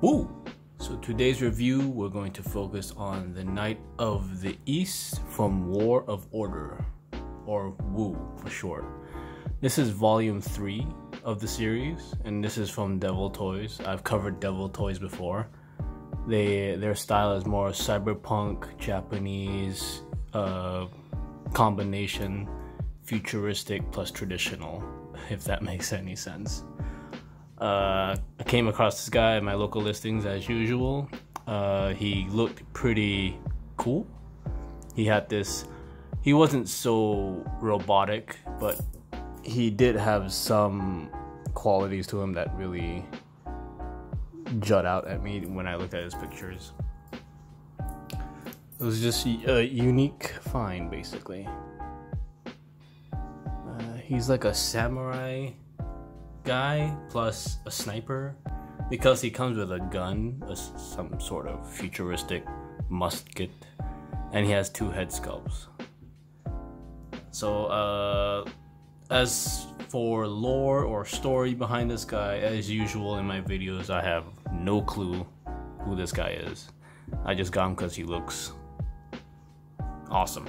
Woo! So today's review, we're going to focus on the Knight of the East from War of Order, or Wu for short. This is volume 3 of the series, and this is from Devil Toys. I've covered Devil Toys before. They Their style is more cyberpunk, Japanese uh, combination, futuristic plus traditional, if that makes any sense. Uh, I came across this guy at my local listings as usual. Uh, he looked pretty cool. He had this, he wasn't so robotic, but he did have some qualities to him that really jut out at me when I looked at his pictures. It was just a unique find, basically. Uh, he's like a samurai guy plus a sniper because he comes with a gun, a, some sort of futuristic musket, and he has two head sculpts. So, uh, as for lore or story behind this guy, as usual in my videos, I have no clue who this guy is. I just got him because he looks awesome.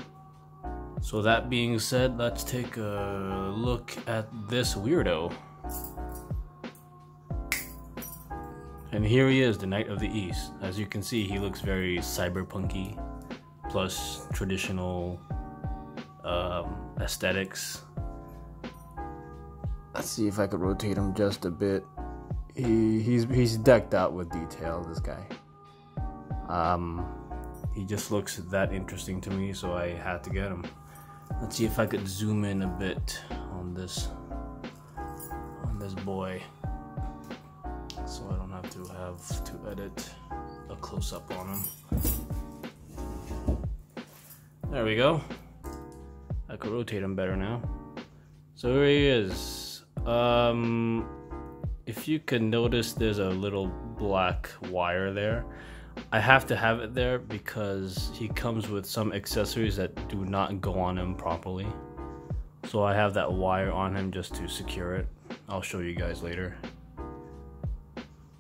So, that being said, let's take a look at this weirdo. And here he is, the Knight of the East. As you can see, he looks very cyberpunky, plus traditional um, aesthetics. Let's see if I could rotate him just a bit. He he's he's decked out with detail. This guy. Um, he just looks that interesting to me, so I had to get him. Let's see if I could zoom in a bit on this on this boy to have to edit a close-up on him. There we go. I could rotate him better now. So here he is. Um, if you can notice, there's a little black wire there. I have to have it there because he comes with some accessories that do not go on him properly. So I have that wire on him just to secure it. I'll show you guys later.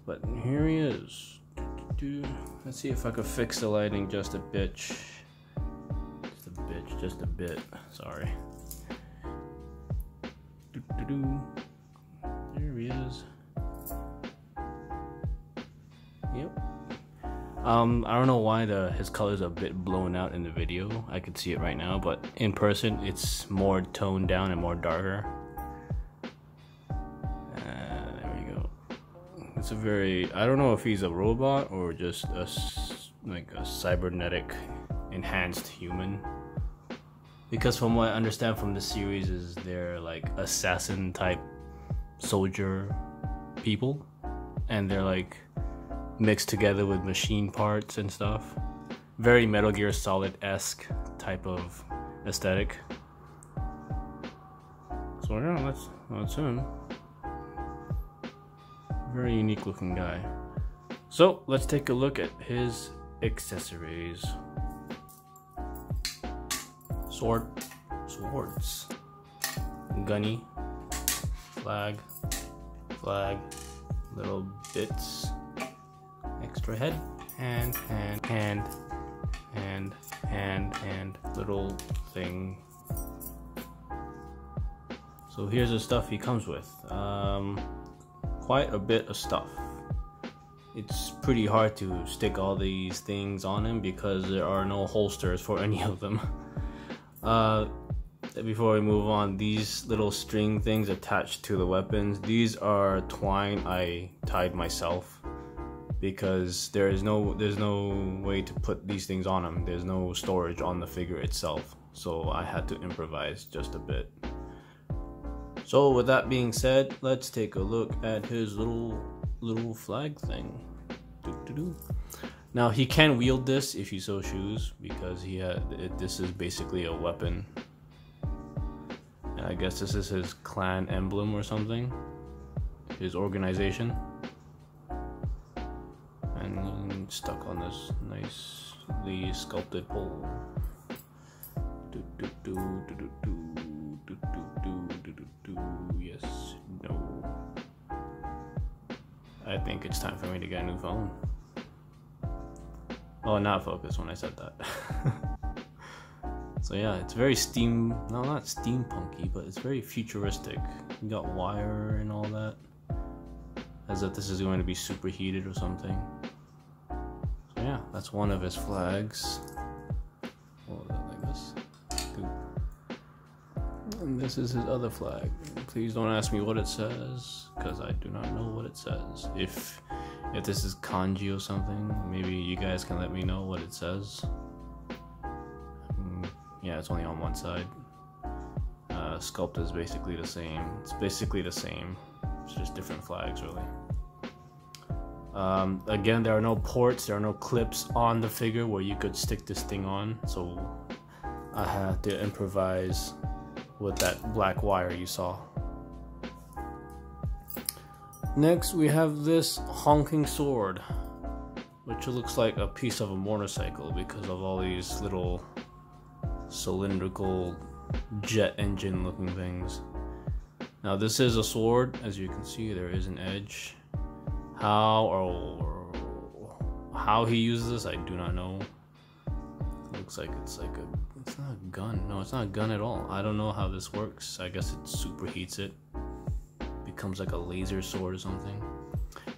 But here he is. Let's see if I could fix the lighting just a bit. Just a bit, just a bit. Sorry. There he is. Yep. Um, I don't know why the his colors are a bit blown out in the video. I could see it right now, but in person it's more toned down and more darker. It's a very I don't know if he's a robot or just a like a cybernetic enhanced human. Because from what I understand from the series is they're like assassin type soldier people and they're like mixed together with machine parts and stuff. Very Metal Gear Solid-esque type of aesthetic. So yeah, that's that's him. Very unique looking guy. So let's take a look at his accessories. Sword, swords, gunny, flag, flag, little bits, extra head, hand, hand, hand, hand, hand, and little thing. So here's the stuff he comes with. Um, quite a bit of stuff. It's pretty hard to stick all these things on him because there are no holsters for any of them. Uh, before we move on, these little string things attached to the weapons, these are twine I tied myself because there is no there's no way to put these things on him. There's no storage on the figure itself, so I had to improvise just a bit. So with that being said, let's take a look at his little little flag thing. Now he can wield this if he so choose because he had it, this is basically a weapon. I guess this is his clan emblem or something. His organization. And stuck on this nicely sculpted pole. Do, do, do, I think it's time for me to get a new phone. Oh, not focus when I said that. so yeah, it's very steam, no, not steampunky, but it's very futuristic. You got wire and all that, as if this is going to be superheated or something. So yeah, that's one of his flags. This is his other flag. Please don't ask me what it says, because I do not know what it says. If if this is kanji or something, maybe you guys can let me know what it says. Mm, yeah, it's only on one side. Uh, sculpt is basically the same. It's basically the same. It's just different flags, really. Um, again, there are no ports, there are no clips on the figure where you could stick this thing on, so I had to improvise with that black wire you saw. Next, we have this honking sword, which looks like a piece of a motorcycle because of all these little cylindrical jet engine looking things. Now, this is a sword, as you can see, there is an edge. How or how he uses this, I do not know. Looks like it's like a, it's not a gun. No, it's not a gun at all. I don't know how this works. I guess it superheats it becomes like a laser sword or something.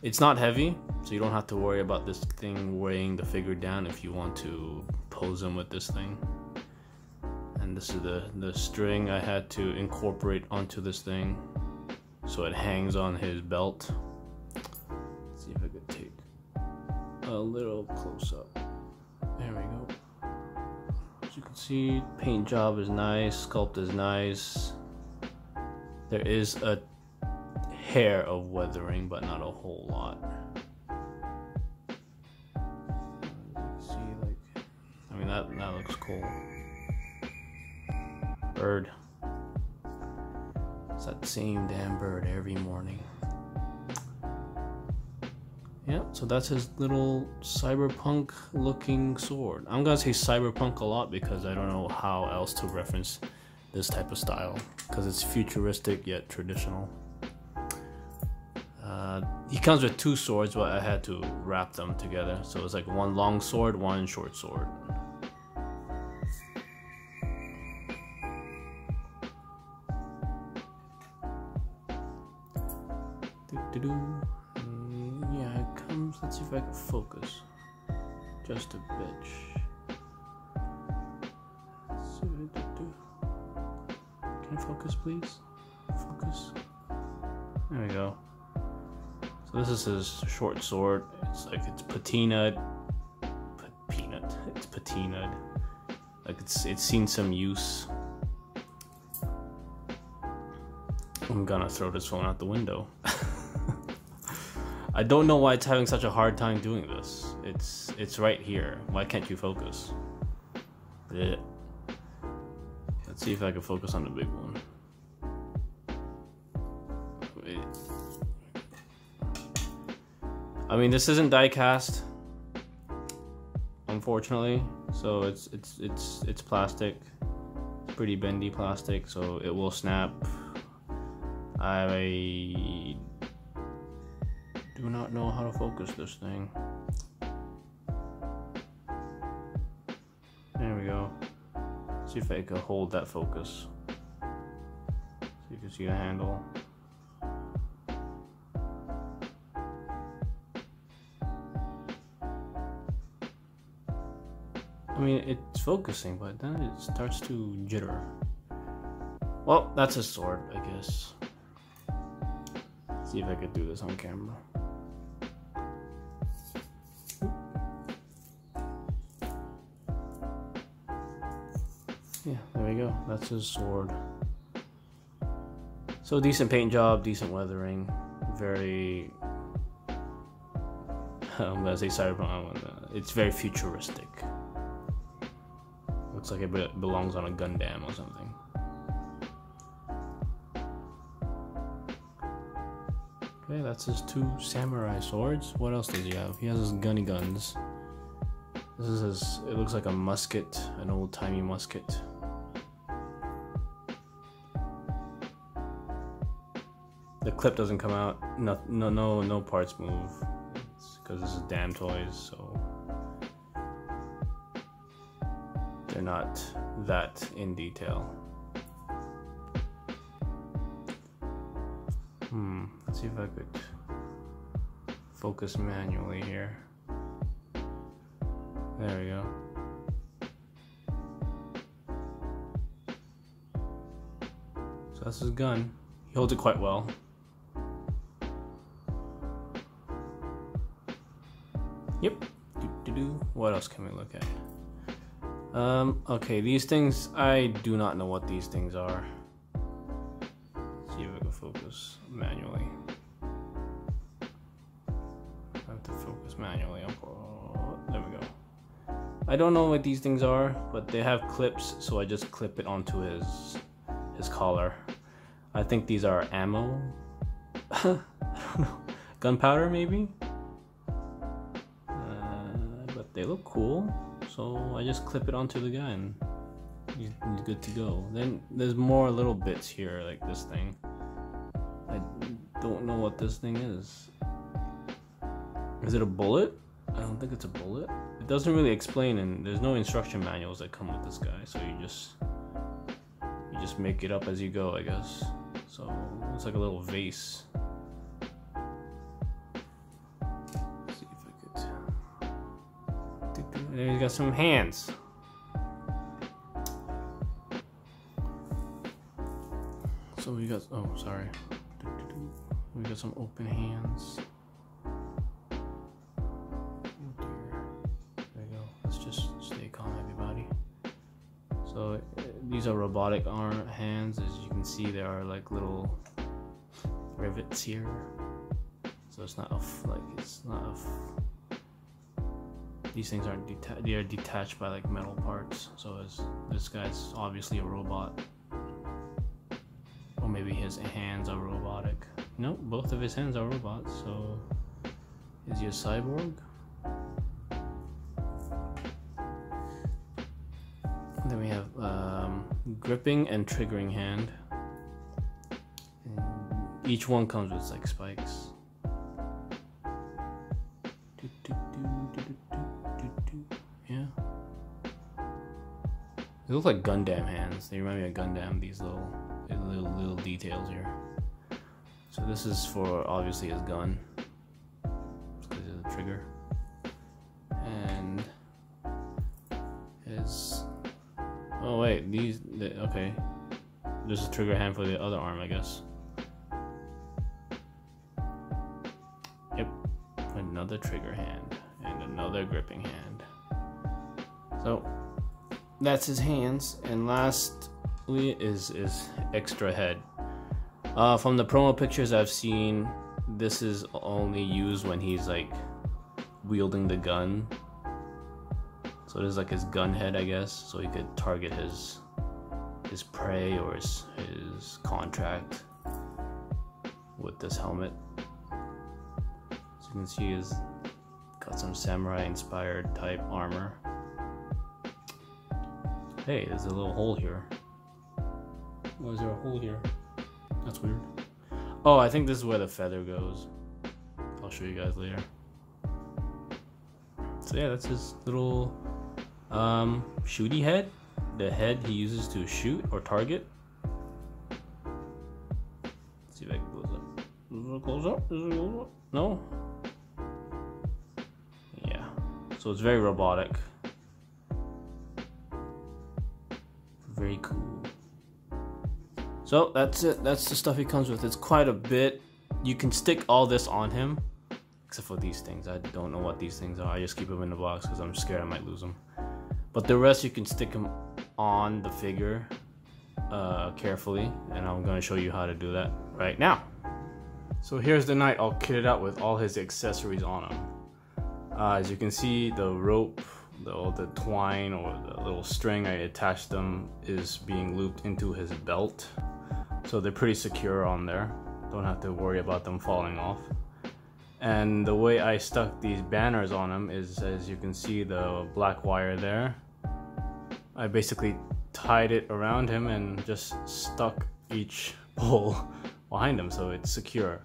It's not heavy, so you don't have to worry about this thing weighing the figure down if you want to pose him with this thing. And this is the, the string I had to incorporate onto this thing so it hangs on his belt. Let's see if I could take a little close up. See, paint job is nice, sculpt is nice. There is a hair of weathering, but not a whole lot. See, like, I mean, that, that looks cool. Bird. It's that same damn bird every morning. Yeah, so that's his little cyberpunk looking sword. I'm gonna say cyberpunk a lot because I don't know how else to reference this type of style because it's futuristic yet traditional. Uh, he comes with two swords, but I had to wrap them together. So it's like one long sword, one short sword. Mm, yeah, it comes. Let's see if I can focus. Just a bit. Can I focus, please? Focus. There we go. So this is his short sword. It's like it's patinaed. peanut. It's patinaed. Like it's it's seen some use. I'm gonna throw this phone out the window. I don't know why it's having such a hard time doing this. It's it's right here. Why can't you focus? Yeah. Let's see if I can focus on the big one. Wait. I mean, this isn't die-cast, unfortunately. So it's it's it's it's plastic. It's pretty bendy plastic, so it will snap. I do not know how to focus this thing. There we go. See if I can hold that focus. So you can see the handle. I mean, it's focusing, but then it starts to jitter. Well, that's a sword, I guess. Let's see if I could do this on camera. Yeah, there we go. That's his sword. So decent paint job, decent weathering, very. I'm gonna say cyberpunk. It's very futuristic. Looks like it be belongs on a Gundam or something. Okay, that's his two samurai swords. What else does he have? He has his gunny guns. This is his, it looks like a musket, an old timey musket. The clip doesn't come out. No, no, no, no parts move because this is damn toys. So they're not that in detail. Hmm. Let's see if I could focus manually here. There we go. So that's his gun. He holds it quite well. Yep. What else can we look at? Um, okay, these things, I do not know what these things are. Let's see if I can focus manually. I have to focus manually. There we go. I don't know what these things are, but they have clips, so I just clip it onto his his collar. I think these are ammo. I don't know. Gunpowder, maybe? Cool. So I just clip it onto the. He's, he's good to go. Then there's more little bits here, like this thing. I don't know what this thing is. Is it a bullet? I don't think it's a bullet. It doesn't really explain, and there's no instruction manuals that come with this guy, so you just you just make it up as you go, I guess. So it's like a little vase. And then he's got some hands. So we got, oh, sorry. We got some open hands. There go. Let's just stay calm, everybody. So these are robotic arm hands. As you can see, there are like little rivets here. So it's not a like it's not a these things aren't detached they are detached by like metal parts. So as this guy's obviously a robot. Or maybe his hands are robotic. No both of his hands are robots so is he a cyborg? Then we have um, gripping and triggering hand. And each one comes with like spikes They look like Gundam hands. They remind me of Gundam, these little, little, little details here. So this is for, obviously, his gun. Because of the trigger. And his... Oh wait, these, okay. There's a trigger hand for the other arm, I guess. Yep, another trigger hand and another gripping hand. So that's his hands. And lastly is is extra head. Uh, from the promo pictures I've seen, this is only used when he's like wielding the gun. So it is like his gun head, I guess, so he could target his his prey or his his contract with this helmet. As you can see, he's got some samurai inspired type armor. Hey, there's a little hole here. Why is there a hole here? That's weird. Oh, I think this is where the feather goes. I'll show you guys later. So yeah, that's his little um, shooty head. The head he uses to shoot or target. Let's see if I can close up. Does it close up? Does it close up? No? Yeah. So it's very robotic. Very cool. So that's it. That's the stuff he comes with. It's quite a bit. You can stick all this on him, except for these things. I don't know what these things are. I just keep them in the box because I'm scared I might lose them. But the rest you can stick them on the figure uh, carefully, and I'm going to show you how to do that right now. So here's the knight all kitted out with all his accessories on him. Uh, as you can see, the rope the, the twine or the little string I attached them is being looped into his belt. So they're pretty secure on there. Don't have to worry about them falling off. And the way I stuck these banners on him is, as you can see the black wire there, I basically tied it around him and just stuck each pole behind him, so it's secure.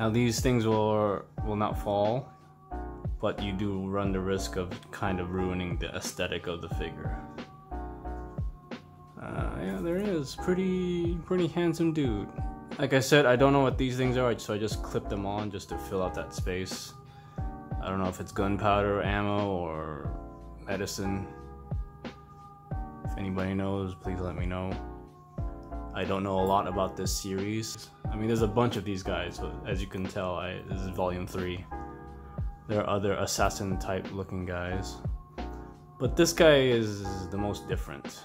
Now these things will will not fall, but you do run the risk of kind of ruining the aesthetic of the figure. Uh, yeah, there is pretty pretty handsome dude. Like I said, I don't know what these things are, so I just clipped them on just to fill out that space. I don't know if it's gunpowder, ammo, or medicine. If anybody knows, please let me know. I don't know a lot about this series. I mean, there's a bunch of these guys, but as you can tell, I, this is volume 3. There are other assassin type looking guys. But this guy is the most different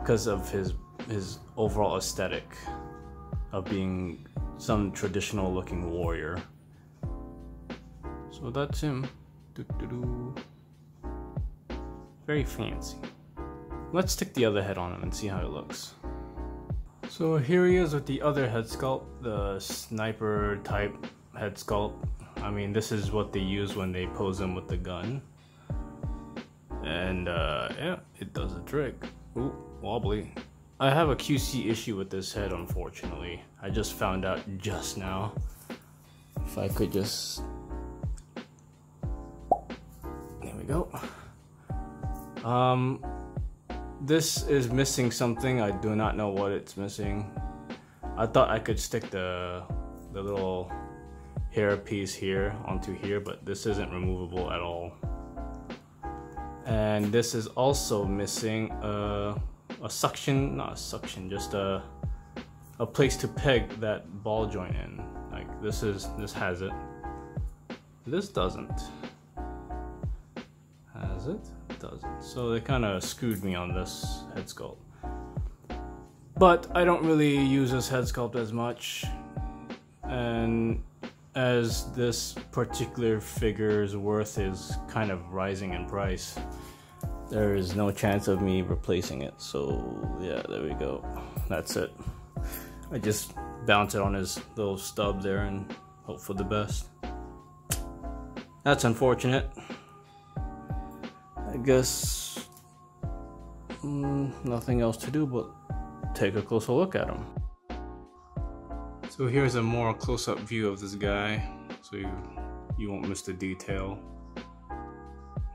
because of his his overall aesthetic of being some traditional looking warrior. So that's him. Doo -doo -doo. Very fancy. Let's stick the other head on him and see how it looks. So here he is with the other head sculpt, the sniper type head sculpt. I mean, this is what they use when they pose him with the gun. And uh, yeah, it does the trick. Ooh, wobbly. I have a QC issue with this head, unfortunately. I just found out just now. If I could just... There we go. Um, this is missing something. I do not know what it's missing. I thought I could stick the, the little hair piece here onto here, but this isn't removable at all. And this is also missing a, a suction, not a suction, just a, a place to peg that ball joint in. Like this is, this has it. This doesn't. Has it? It doesn't. So they kind of screwed me on this head sculpt. But I don't really use this head sculpt as much. And as this particular figure's worth is kind of rising in price, there is no chance of me replacing it. So yeah, there we go. That's it. I just bounce it on his little stub there and hope for the best. That's unfortunate. I guess mm, nothing else to do but take a closer look at him. So here's a more close-up view of this guy, so you, you won't miss the detail.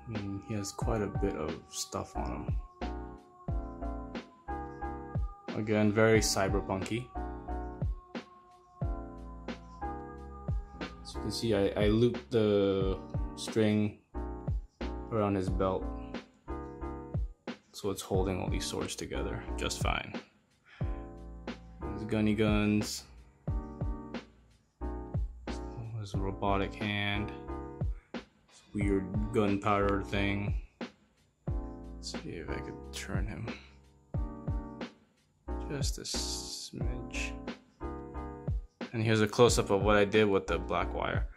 Mean, he has quite a bit of stuff on him. Again, very cyberpunky. As you can see, I, I looped the string around his belt so it's holding all these swords together just fine. His gunny guns his robotic hand. This weird gunpowder thing. Let's see if I could turn him. Just a smidge. And here's a close-up of what I did with the black wire.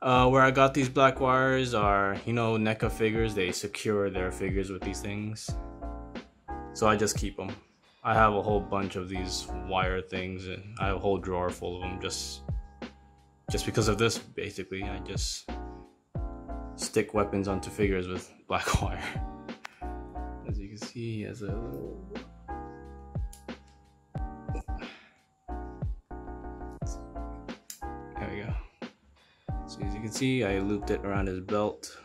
Uh, where I got these black wires are, you know, NECA figures. They secure their figures with these things. So I just keep them. I have a whole bunch of these wire things and I have a whole drawer full of them just just because of this, basically, I just stick weapons onto figures with black wire. As you can see, he has a little. There we go. So as you can see, I looped it around his belt.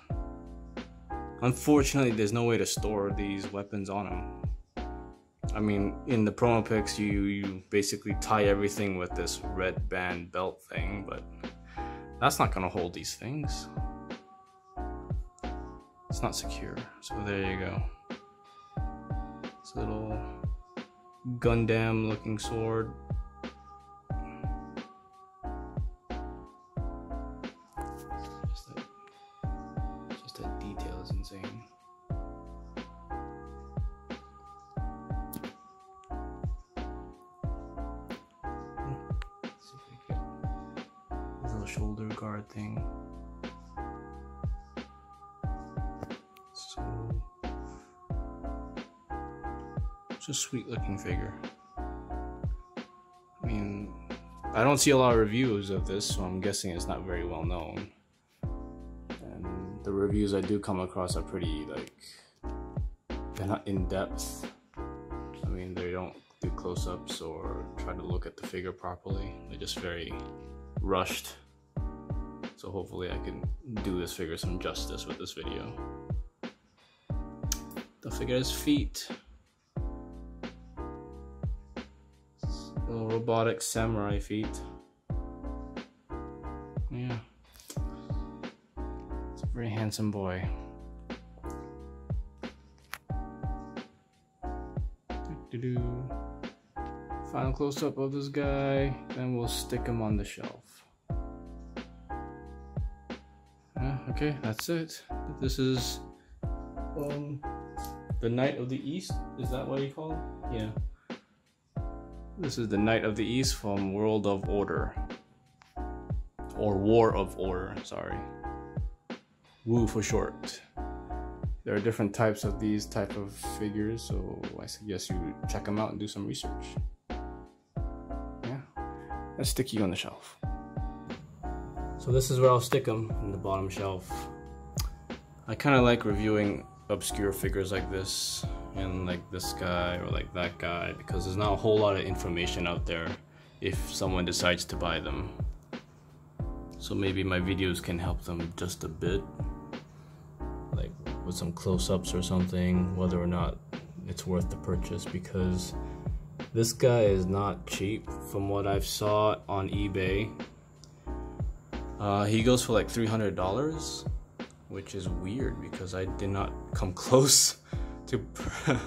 Unfortunately, there's no way to store these weapons on him. I mean, in the promo pics, you, you basically tie everything with this red band belt thing, but that's not gonna hold these things. It's not secure, so there you go. This little Gundam looking sword. Figure. I mean, I don't see a lot of reviews of this, so I'm guessing it's not very well known. And the reviews I do come across are pretty like they're not in depth. I mean, they don't do close-ups or try to look at the figure properly. They're just very rushed. So hopefully I can do this figure some justice with this video. The figure has feet. Robotic samurai feet. Yeah. It's a very handsome boy. Do-do. Final close up of this guy, then we'll stick him on the shelf. okay, that's it. This is um, the Knight of the East. Is that what you call it? Yeah. This is the Knight of the East from World of Order. Or War of Order, sorry. Wu for short. There are different types of these type of figures so i suggest you check them out and do some research. Yeah. Let's stick you on the shelf. So this is where i'll stick them in the bottom shelf. I kind of like reviewing obscure figures like this and like this guy or like that guy because there's not a whole lot of information out there if someone decides to buy them so maybe my videos can help them just a bit like with some close-ups or something whether or not it's worth the purchase because this guy is not cheap from what I've saw on eBay. Uh, he goes for like $300 which is weird because I did not come close to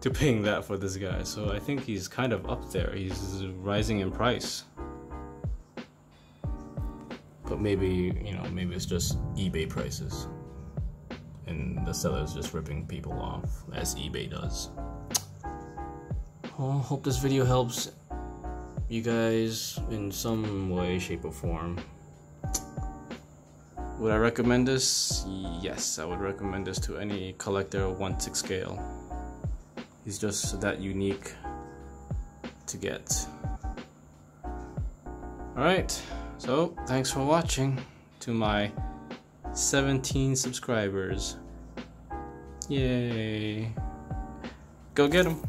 to paying that for this guy. So I think he's kind of up there. He's rising in price. But maybe, you know, maybe it's just eBay prices and the seller is just ripping people off as eBay does. Well, hope this video helps you guys in some way, shape, or form. Would I recommend this? Yes, I would recommend this to any collector 1 6 scale. He's just that unique to get. Alright, so thanks for watching to my 17 subscribers. Yay. Go get them.